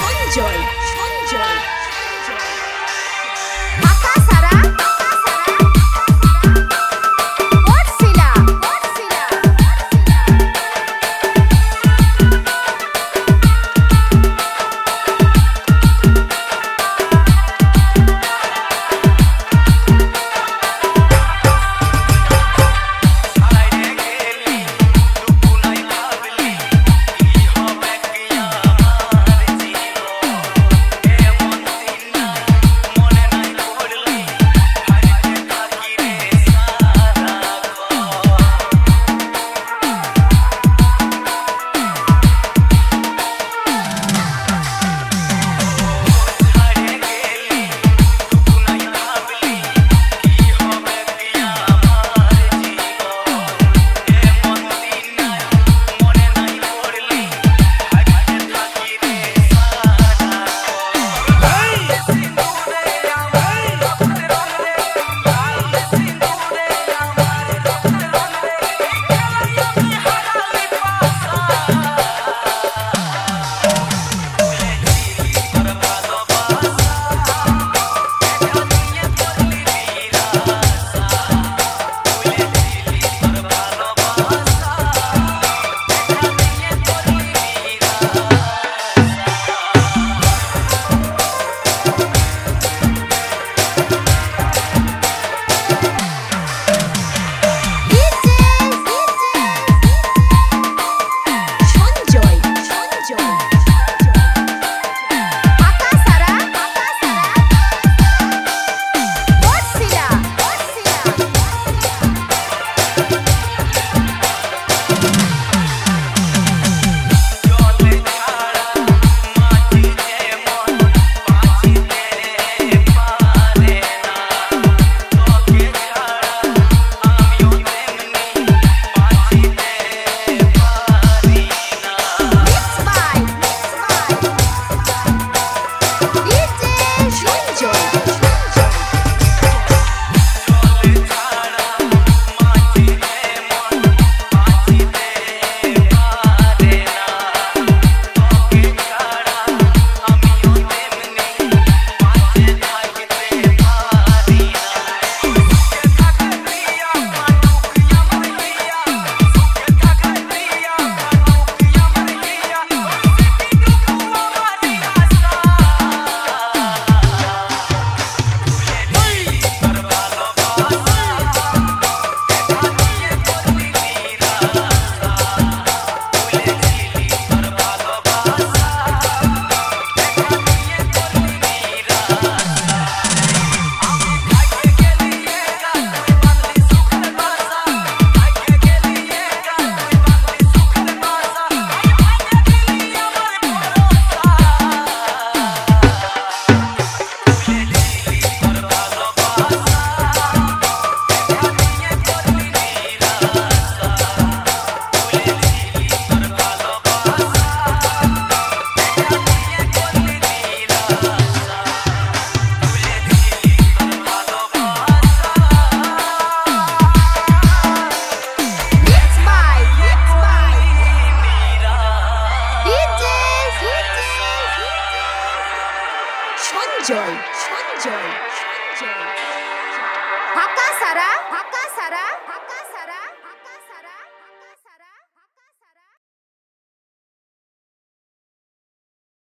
Enjoy! Sara? Haka Sara?